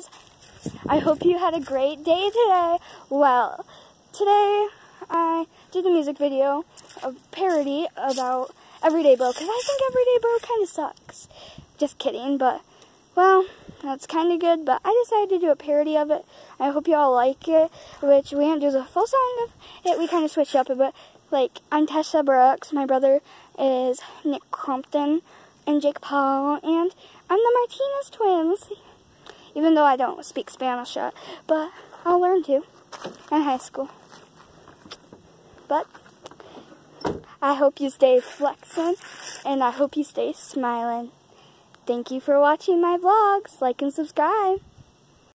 guys. I hope you had a great day today. Well, today I did the music video, a parody about Everyday Bro, because I think Everyday Bro kind of sucks. Just kidding, but, well, that's kind of good, but I decided to do a parody of it. I hope you all like it, which we didn't do the full song of it. We kind of switched up a bit. Like, I'm Tessa Brooks. My brother is Nick Crompton and Jake Paul, and I'm the Martinez twins. Even though I don't speak Spanish yet, but I'll learn to in high school. But I hope you stay flexing, and I hope you stay smiling. Thank you for watching my vlogs. Like and subscribe.